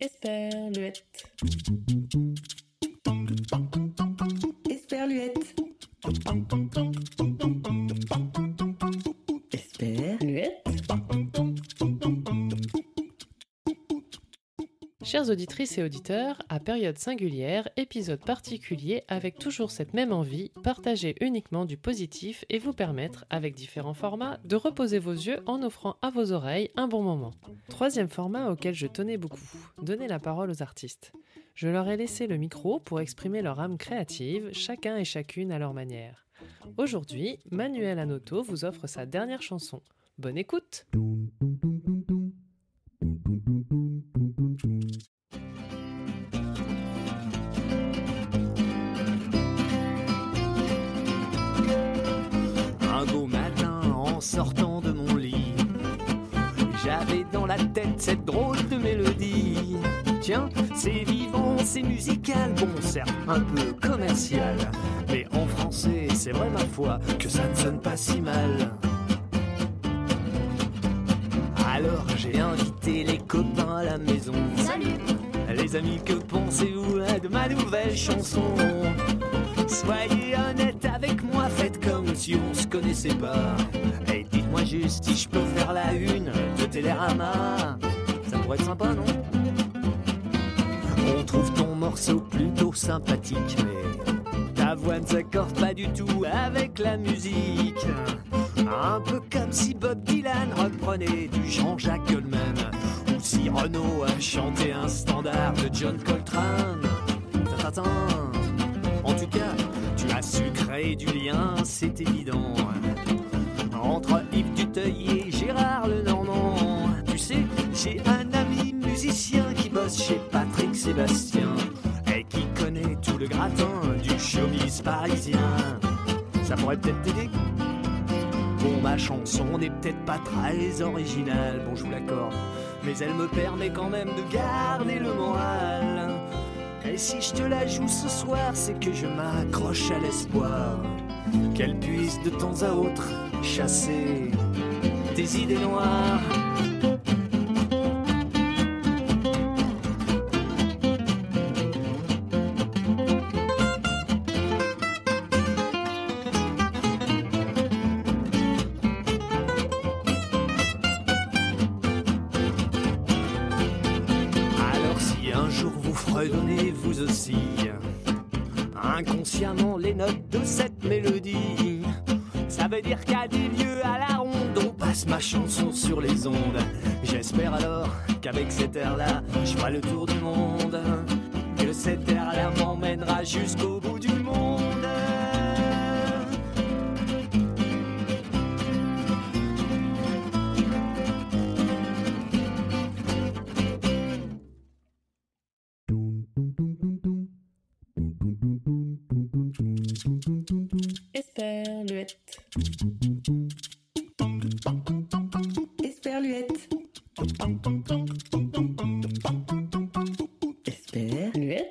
Esperluette. Esperluette. Auditrices et auditeurs, à période singulière, épisode particulier avec toujours cette même envie, partager uniquement du positif et vous permettre, avec différents formats, de reposer vos yeux en offrant à vos oreilles un bon moment. Troisième format auquel je tenais beaucoup, donner la parole aux artistes. Je leur ai laissé le micro pour exprimer leur âme créative, chacun et chacune à leur manière. Aujourd'hui, Manuel Anoto vous offre sa dernière chanson. Bonne écoute! Sortant de mon lit, j'avais dans la tête cette drôle de mélodie. Tiens, c'est vivant, c'est musical, bon certes un peu commercial, mais en français c'est vrai ma foi que ça ne sonne pas si mal. Alors j'ai invité les copains à la maison. Salut Les amis, que pensez-vous de ma nouvelle chanson? Soyez honnête avec moi, faites comme si on se connaissait pas. Juste si je peux faire la une de Télérama. Ça pourrait être sympa, non? On trouve ton morceau plutôt sympathique, mais ta voix ne s'accorde pas du tout avec la musique. Un peu comme si Bob Dylan reprenait du Jean-Jacques Goldman, ou si Renaud a chanté un standard de John Coltrane. En tout cas, tu as su créer du lien, c'est évident. Chez Patrick Sébastien et qui connaît tout le gratin du showbiz parisien. Ça pourrait peut-être t'aider Bon, ma chanson n'est peut-être pas très originale, bon, je vous l'accorde, mais elle me permet quand même de garder le moral. Et si je te la joue ce soir, c'est que je m'accroche à l'espoir qu'elle puisse de temps à autre chasser tes idées noires. Jour vous fredonnez vous aussi inconsciemment les notes de cette mélodie, ça veut dire qu'à des lieux à la ronde on passe ma chanson sur les ondes. J'espère alors qu'avec cet air-là, je ferai le tour du monde, que cet air-là m'emmènera jusqu'au bout Du vet?